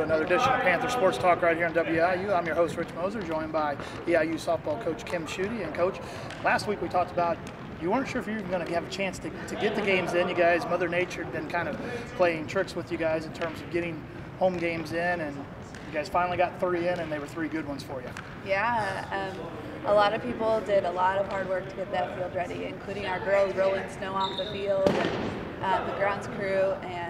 To another edition of Panther Sports Talk right here on WEIU. I'm your host, Rich Moser, joined by EIU softball coach Kim Schuette. And, coach, last week we talked about you weren't sure if you were going to have a chance to, to get the games in. You guys, Mother Nature had been kind of playing tricks with you guys in terms of getting home games in, and you guys finally got three in, and they were three good ones for you. Yeah, um, a lot of people did a lot of hard work to get that field ready, including our girls rolling snow off the field, and uh, the grounds crew, and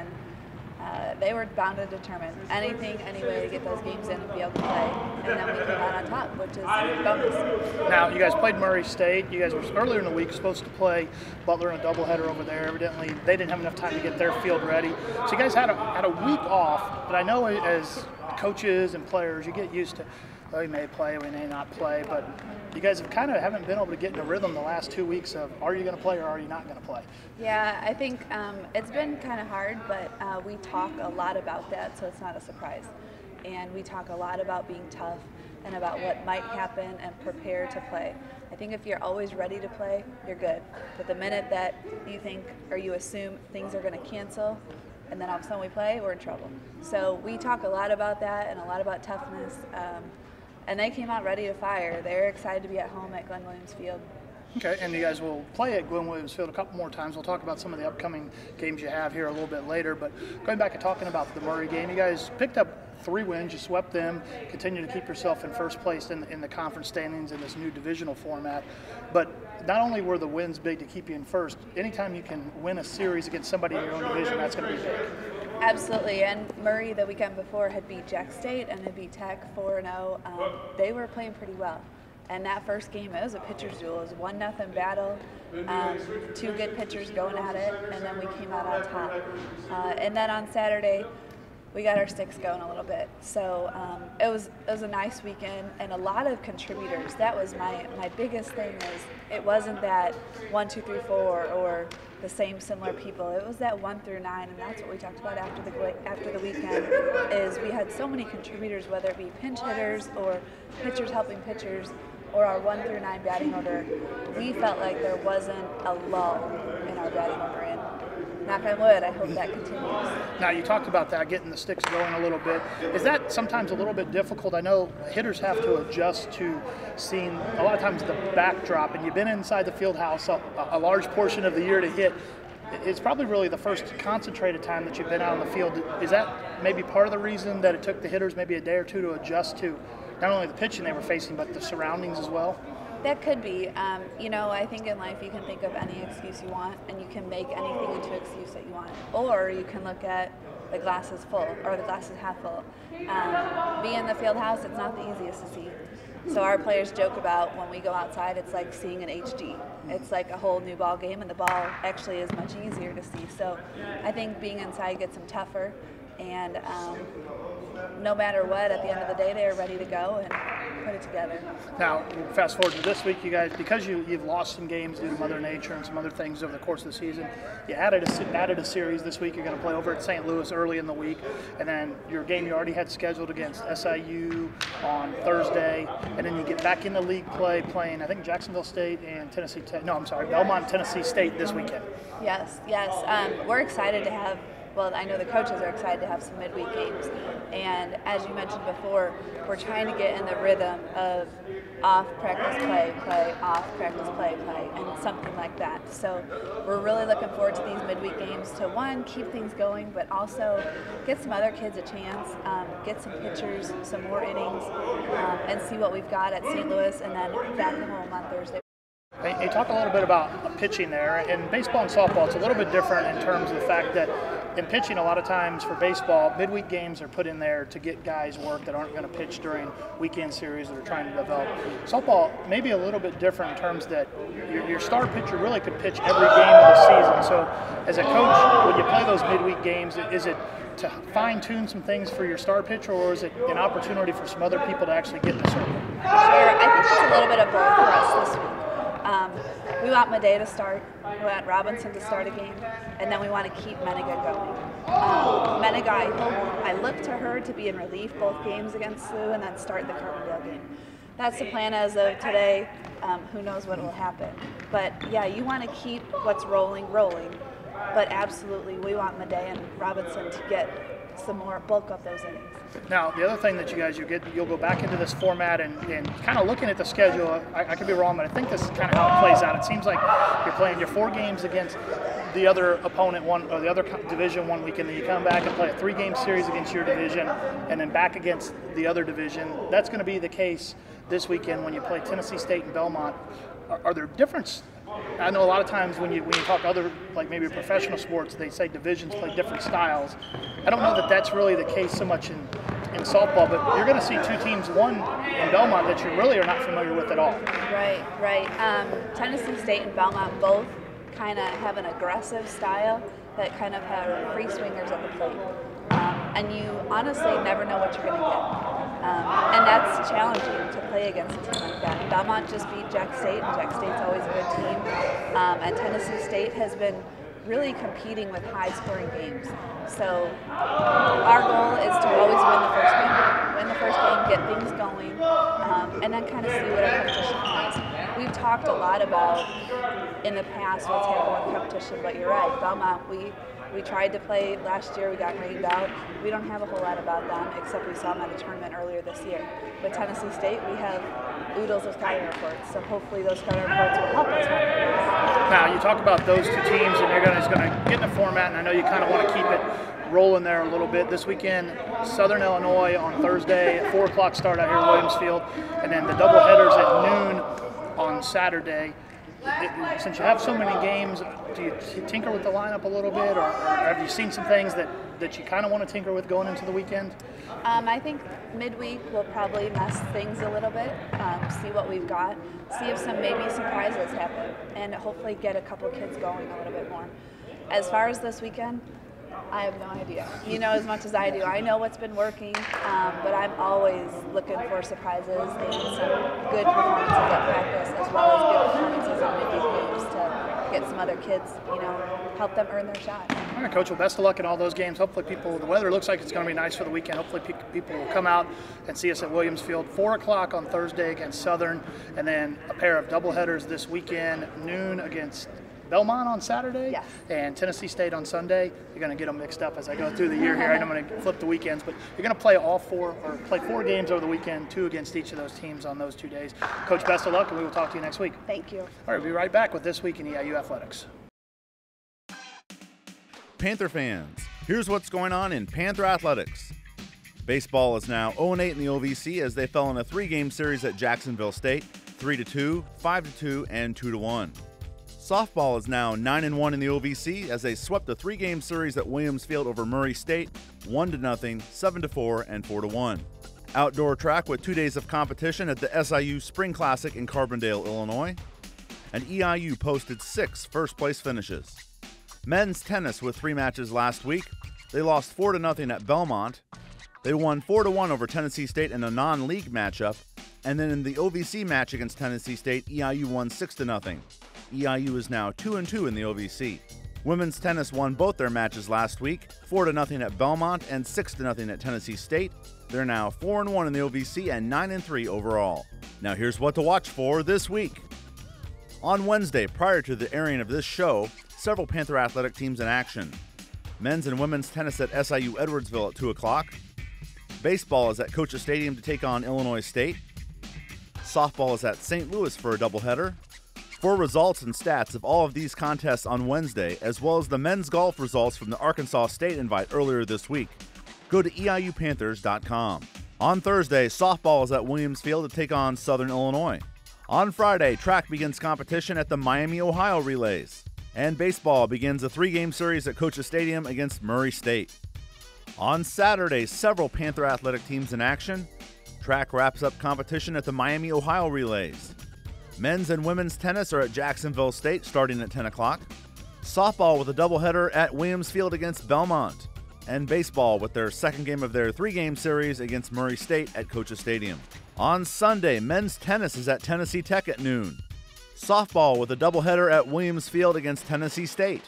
they were bound and determined. Anything, any way to get those games in and be able to play. And then we came out on top, which is bonus. Now, you guys played Murray State. You guys were earlier in the week supposed to play Butler in a doubleheader over there. Evidently, they didn't have enough time to get their field ready. So you guys had a, had a week off, but I know as coaches and players, you get used to well, we may play, we may not play, but you guys have kind of haven't been able to get in a rhythm the last two weeks of are you going to play or are you not going to play? Yeah, I think um, it's been kind of hard, but uh, we talk a lot about that, so it's not a surprise. And we talk a lot about being tough and about what might happen and prepare to play. I think if you're always ready to play, you're good. But the minute that you think or you assume things are going to cancel, and then all of a sudden we play, we're in trouble. So we talk a lot about that and a lot about toughness. Um, and they came out ready to fire. They're excited to be at home at Glenn Williams Field. Okay, and you guys will play at Glenn Williams Field a couple more times. We'll talk about some of the upcoming games you have here a little bit later. But going back and talking about the Murray game, you guys picked up three wins. You swept them, continue to keep yourself in first place in, in the conference standings in this new divisional format. But not only were the wins big to keep you in first, anytime you can win a series against somebody in your own division, that's going to be big. Absolutely, and Murray the weekend before had beat Jack State and had beat Tech 4 0. Um, they were playing pretty well. And that first game, it was a pitcher's duel. It was one nothing battle. Um, two good pitchers going at it, and then we came out on top. Uh, and then on Saturday, we got our sticks going a little bit. So um, it was it was a nice weekend and a lot of contributors. That was my my biggest thing is it wasn't that one two three four or the same similar people. It was that one through nine, and that's what we talked about after the after the weekend. Is we had so many contributors, whether it be pinch hitters or pitchers helping pitchers, or our one through nine batting order. We felt like there wasn't a lull in our batting order, knock on wood, I hope that continues. Now, you talked about that, getting the sticks going a little bit. Is that sometimes a little bit difficult? I know hitters have to adjust to seeing a lot of times the backdrop, and you've been inside the field house a, a large portion of the year to hit. It's probably really the first concentrated time that you've been out on the field. Is that maybe part of the reason that it took the hitters maybe a day or two to adjust to not only the pitching they were facing, but the surroundings as well? That could be. Um, you know, I think in life you can think of any excuse you want, and you can make anything into excuse that you want. Or you can look at the glass is full, or the glass is half full. Um, be in the field house, it's not the easiest to see. So our players joke about when we go outside, it's like seeing an HD. It's like a whole new ball game, and the ball actually is much easier to see. So I think being inside gets them tougher, and um, no matter what, at the end of the day, they are ready to go and put it together. Now, fast forward to this week, you guys, because you, you've lost some games due to Mother Nature and some other things over the course of the season, you added a, added a series this week. You're going to play over at St. Louis early in the week, and then your game you already had scheduled against SIU on Thursday, and then you get back into league play playing, I think, Jacksonville State and Tennessee Tech. No, I'm sorry, Belmont, Tennessee State this weekend. Yes, yes. Um, we're excited to have well, I know the coaches are excited to have some midweek games. And as you mentioned before, we're trying to get in the rhythm of off practice play, play, off practice play, play, and something like that. So we're really looking forward to these midweek games to one, keep things going, but also get some other kids a chance, um, get some pitchers, some more innings, um, and see what we've got at St. Louis and then back home on Thursday. Hey, talk a little bit about pitching there. In baseball and softball, it's a little bit different in terms of the fact that in pitching, a lot of times for baseball, midweek games are put in there to get guys work that aren't going to pitch during weekend series that are trying to develop. Softball may be a little bit different in terms that your, your star pitcher really could pitch every game of the season. So, as a coach, when you play those midweek games, is it to fine tune some things for your star pitcher, or is it an opportunity for some other people to actually get in the circle? Sure, I think it's a little bit of both for us this week. Um, we want Madea to start, we want Robinson to start a game, and then we want to keep Meniga going. Um, Meniga, I, I look to her to be in relief both games against SLU and then start the Carbondale game. That's the plan as of today. Um, who knows what will happen. But yeah, you want to keep what's rolling rolling. But absolutely, we want Madea and Robinson to get some more bulk of those innings. Now, the other thing that you guys you get, you'll go back into this format and, and kind of looking at the schedule. I, I could be wrong, but I think this is kind of how it plays out. It seems like you're playing your four games against the other opponent one or the other division one weekend, then you come back and play a three-game series against your division, and then back against the other division. That's going to be the case this weekend when you play Tennessee State and Belmont. Are, are there different I know a lot of times when you when you talk other like maybe professional sports, they say divisions play different styles. I don't know that that's really the case so much in in softball, but you're going to see two teams, one in Belmont that you really are not familiar with at all. Right, right. Um, Tennessee State and Belmont both kind of have an aggressive style that kind of have free swingers at the plate. Um, and you honestly never know what you're going to get. Um, and that's challenging to play against a team like that. Belmont just beat Jack State, and Jack State's always a good team. Um, and Tennessee State has been really competing with high-scoring games. So our goal is to always win the first game, win the first game, get things going, um, and then kind of see what our competition has. We've talked a lot about in the past what's happened with competition, but you're right. Belmont, we we tried to play last year, we got rained out. We don't have a whole lot about them except we saw them at a tournament earlier this year. With Tennessee State, we have oodles of scouting reports, so hopefully those scouting reports will help us. Now, you talk about those two teams, and they're going to get in the format, and I know you kind of want to keep it rolling there a little bit. This weekend, Southern Illinois on Thursday at 4 o'clock start out here at Williams Field, and then the double headers at noon on Saturday since you have so many games, do you tinker with the lineup a little bit, or, or have you seen some things that, that you kind of want to tinker with going into the weekend? Um, I think midweek we'll probably mess things a little bit, um, see what we've got, see if some maybe surprises happen, and hopefully get a couple kids going a little bit more. As far as this weekend, I have no idea. You know as much as I do. I know what's been working, um, but I'm always looking for surprises and some good performances at practice as well as good performances in midweek games to get some other kids, you know, help them earn their shot. All right, Coach. Well, best of luck in all those games. Hopefully, people. The weather looks like it's going to be nice for the weekend. Hopefully, people will come out and see us at Williams Field. Four o'clock on Thursday against Southern, and then a pair of doubleheaders this weekend. Noon against Belmont on Saturday yes. and Tennessee State on Sunday. You're going to get them mixed up as I go through the year here. I'm going to flip the weekends, but you're going to play all four or play four games over the weekend, two against each of those teams on those two days. Coach, best of luck, and we will talk to you next week. Thank you. All right, we'll be right back with This Week in EIU Athletics. Panther fans, here's what's going on in Panther Athletics. Baseball is now 0 8 in the OVC as they fell in a three game series at Jacksonville State 3 2, 5 2, and 2 1. Softball is now 9 and 1 in the OVC as they swept a three-game series at Williams Field over Murray State, 1 to nothing, 7 to 4, and 4 to 1. Outdoor track with 2 days of competition at the SIU Spring Classic in Carbondale, Illinois. And EIU posted six first place finishes. Men's tennis with 3 matches last week. They lost 4 to nothing at Belmont. They won 4 to 1 over Tennessee State in a non-league matchup, and then in the OVC match against Tennessee State, EIU won 6 to nothing. EIU is now 2 and 2 in the OVC. Women's tennis won both their matches last week, 4 to nothing at Belmont and 6 to nothing at Tennessee State. They're now 4 and 1 in the OVC and 9 and 3 overall. Now here's what to watch for this week. On Wednesday, prior to the airing of this show, several Panther athletic teams in action. Men's and women's tennis at SIU Edwardsville at 2 o'clock. Baseball is at Coaches Stadium to take on Illinois State. Softball is at St. Louis for a doubleheader. For results and stats of all of these contests on Wednesday, as well as the men's golf results from the Arkansas State invite earlier this week, go to EIUPanthers.com. On Thursday, softball is at Williams Field to take on Southern Illinois. On Friday, track begins competition at the Miami, Ohio Relays. And baseball begins a three game series at Coaches Stadium against Murray State. On Saturday, several Panther athletic teams in action. Track wraps up competition at the Miami, Ohio Relays. Men's and women's tennis are at Jacksonville State starting at 10 o'clock. Softball with a doubleheader at Williams Field against Belmont. And baseball with their second game of their three game series against Murray State at Coaches Stadium. On Sunday, men's tennis is at Tennessee Tech at noon. Softball with a doubleheader at Williams Field against Tennessee State.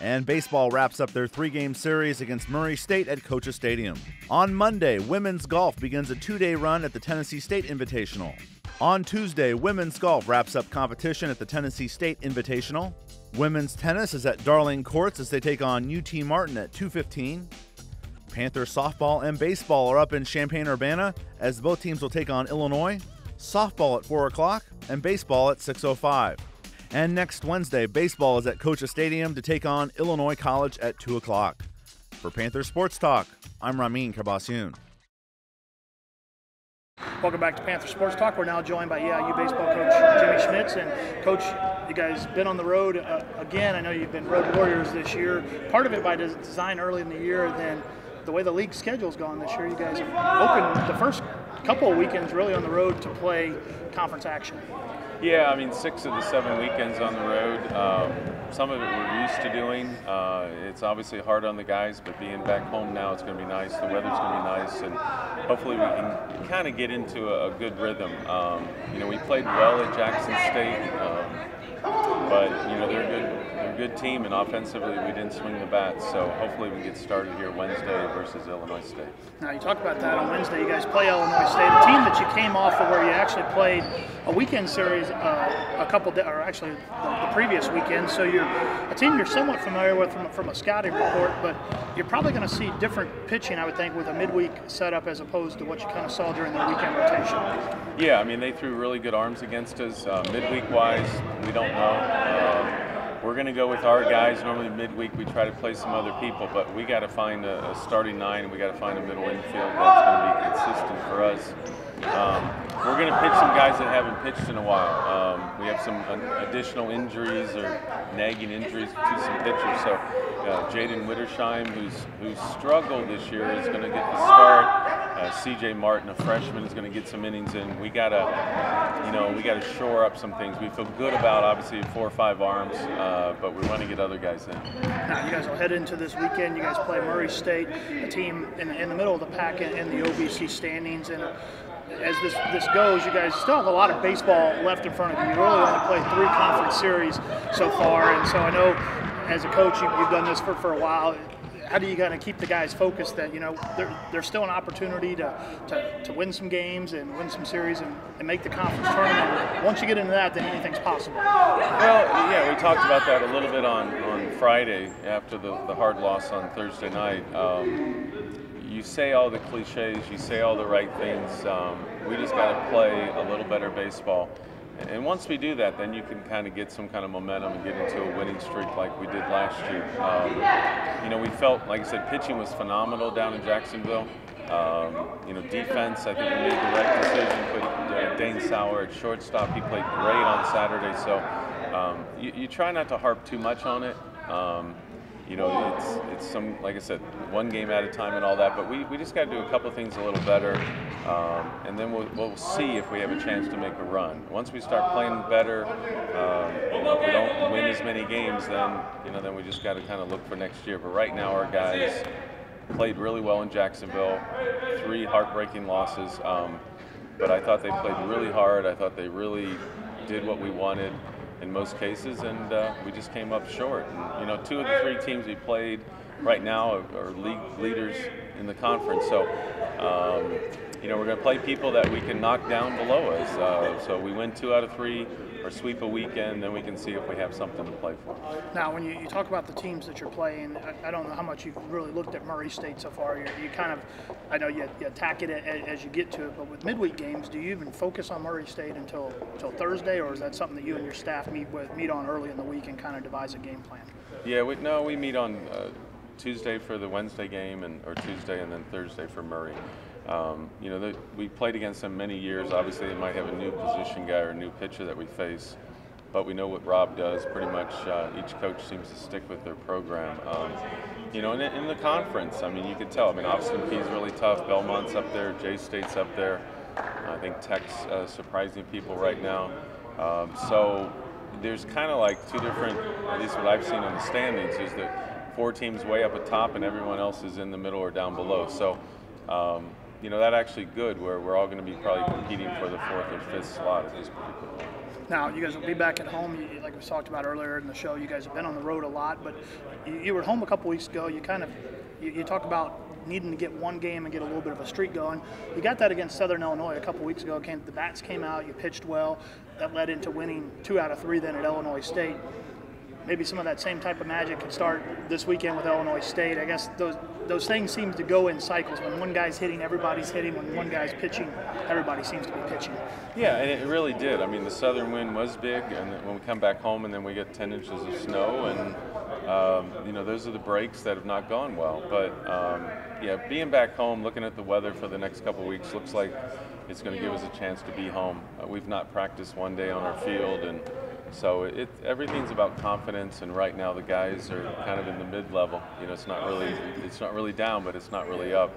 And baseball wraps up their three game series against Murray State at Coaches Stadium. On Monday, women's golf begins a two day run at the Tennessee State Invitational. On Tuesday, women's golf wraps up competition at the Tennessee State Invitational. Women's tennis is at Darling Courts as they take on UT Martin at 2:15. Panther softball and baseball are up in Champaign Urbana as both teams will take on Illinois. Softball at 4 o'clock and baseball at 6.05. And next Wednesday, baseball is at Coaches Stadium to take on Illinois College at 2 o'clock. For Panther Sports Talk, I'm Ramin Kabasyun. Welcome back to Panther Sports Talk. We're now joined by EIU baseball coach Jimmy Schmitz. And, coach, you guys been on the road uh, again. I know you've been road warriors this year. Part of it by design early in the year, then the way the league schedule's gone this year, you guys opened the first couple of weekends really on the road to play conference action. Yeah, I mean, six of the seven weekends on the road. Um, some of it we're used to doing. Uh, it's obviously hard on the guys, but being back home now, it's going to be nice. The weather's going to be nice, and hopefully we can kind of get into a, a good rhythm. Um, you know, we played well at Jackson State. Um, but you know they're good they're a good team, and offensively we didn't swing the bat. So hopefully we get started here Wednesday versus Illinois State. Now you talked about that on Wednesday. You guys play Illinois State, a team that you came off of where you actually played a weekend series uh, a couple, de- or actually the, the, previous weekend. So you're a team you're somewhat familiar with from, from a scouting report, but you're probably going to see different pitching, I would think, with a midweek setup as opposed to what you kind of saw during the weekend rotation. Yeah, I mean they threw really good arms against us. Uh, midweek wise, we don't know. Um, we're going to go with our guys. Normally midweek we try to play some other people, but we got to find a, a, starting nine and we got to find a middle infield that's going to be consistent for us. Um, we're going to pitch some guys that haven't pitched in a while. Um, we have some additional injuries or nagging injuries to some pitchers. So uh, Jaden Wittersheim, who's who's struggled this year, is going to get the start. Uh, C.J. Martin, a freshman, is going to get some innings in. We gotta, you know, we gotta shore up some things. We feel good about obviously four or five arms, uh, but we want to get other guys in. Now you guys will head into this weekend. You guys play Murray State, a team in, in the middle of the pack in, in the OVC standings, and as this this goes, you guys still have a lot of baseball left in front of you. You really only played three conference series so far, and so I know as a coach you, have done this for, for a while. How do you kind of keep the guys focused that you know there's still an opportunity to, to, to, win some games and win some series and, and make the conference tournament? Once you get into that, then anything's possible. Well, yeah, we talked about that a little bit on, on Friday after the, the hard loss on Thursday night. Um, you say all the cliches, you say all the right things. Um, we just got to play a little better baseball. And once we do that, then you can kind of get some kind of momentum and get into a winning streak like we did last year. Um, you know, we felt, like I said, pitching was phenomenal down in Jacksonville. Um, you know, defense, I think we made the right decision. Put uh, Dane Sauer at shortstop. He played great on Saturday. So um, you, you, try not to harp too much on it. You know, it's it's some like I said, one game at a time and all that. But we, we just got to do a couple of things a little better, um, and then we'll, we'll see if we have a chance to make a run. Once we start playing better, um, if we don't win as many games, then you know then we just got to kind of look for next year. But right now, our guys played really well in Jacksonville. Three heartbreaking losses, um, but I thought they played really hard. I thought they really did what we wanted in most cases, and uh, we just came up short. And, you know, two of the three teams we played right now are, league leaders in the conference. So, um, you know, we're going to play people that we can knock down below us. Uh, so we win two out of three or sweep a weekend, then we can see if we have something to play for. Now, when you, you talk about the teams that you're playing, I, I, don't know how much you've really looked at Murray State so far. You, you kind of, I know you, you attack it as, as, you get to it, but with midweek games, do you even focus on Murray State until until Thursday, or is that something that you and your staff meet with meet on early in the week and kind of devise a game plan? Yeah, we, no, we meet on uh, Tuesday for the Wednesday game, and or Tuesday and then Thursday for Murray. Um, you know, they, we played against them many years. Obviously, they might have a new position guy or a new pitcher that we face, but we know what Rob does. Pretty much uh, each coach seems to stick with their program. Um, you know, in, in, the conference, I mean, you could tell. I mean, Austin Peay's really tough. Belmont's up there. J State's up there. I think Tech's uh, surprising people right now. Um, so there's kind of like two different, at least what I've seen in the standings, is that four teams way up at top and everyone else is in the middle or down below. So um, you know, that actually good where we're all going to be probably competing for the fourth or fifth slot at this particular. Now, you guys will be back at home. You, like we talked about earlier in the show, you guys have been on the road a lot, but you, you were home a couple weeks ago. You kind of you, you talk about needing to get one game and get a little bit of a streak going. You got that against Southern Illinois a couple weeks ago. Came, the bats came out. You pitched well. That led into winning two out of three then at Illinois State maybe some of that same type of magic could start this weekend with Illinois State. I guess those those things seem to go in cycles. When one guy's hitting, everybody's hitting. When one guy's pitching, everybody seems to be pitching. Yeah, and it really did. I mean, the southern wind was big, and when we come back home, and then we get 10 inches of snow, and um, you know those are the breaks that have not gone well. But um, yeah, being back home, looking at the weather for the next couple weeks, looks like it's going to give us a chance to be home. Uh, we've not practiced one day on our field, and so it everything's about confidence. And right now, the guys are kind of in the mid-level. You know, it's not really it's not really down, but it's not really up.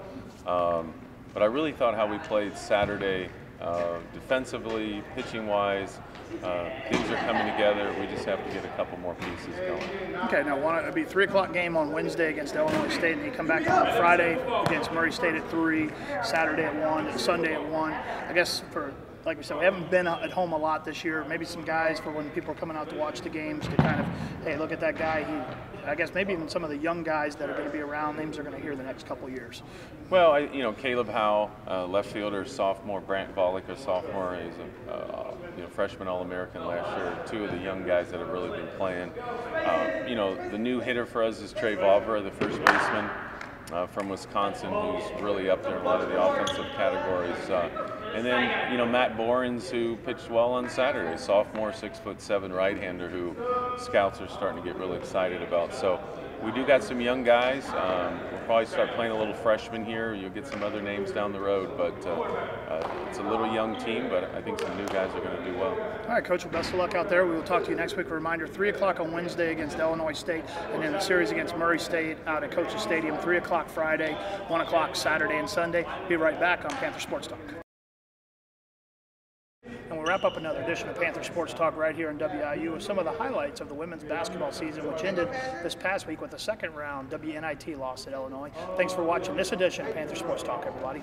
Um, but I really thought how we played Saturday, uh, defensively, pitching wise, uh, things are coming together. We just have to get a couple more pieces going. Okay, now one, it'll be three o'clock game on Wednesday against Illinois State, and you come back on Friday against Murray State at three, Saturday at one, Sunday at one. I guess for like we said, we haven't been at home a lot this year. Maybe some guys for when people are coming out to watch the games to kind of, hey, look at that guy. He, I guess maybe even some of the young guys that are going to be around, names are going to hear the next couple years. Well, I, you know, Caleb Howe, uh, left fielder, sophomore. Brant Valach, a sophomore. He's a uh, you know freshman All-American last year. Two of the young guys that have really been playing. Uh, you know, the new hitter for us is Trey Vavra, the first baseman. Uh, from Wisconsin, who's really up there in a lot of the offensive categories. Uh, and then, you know, Matt Borens, who pitched well on Saturday, sophomore, six foot seven right-hander, who scouts are starting to get really excited about. So we do got some young guys. Um, we'll probably start playing a little freshman here. You'll get some other names down the road, but uh, uh, it's a little young team. But I think some new guys are going to do well. All right, Coach. Well, best of luck out there. We will talk to you next week. A reminder: three o'clock on Wednesday against Illinois State, and then the series against Murray State out at Coach's Stadium. Three o'clock Friday, one o'clock Saturday and Sunday. Be right back on Panther Sports Talk. And we'll wrap up another edition of Panther Sports Talk right here in WEIU with some of the highlights of the women's basketball season, which ended this past week with a second round WNIT loss at Illinois. Thanks for watching this edition of Panther Sports Talk, everybody.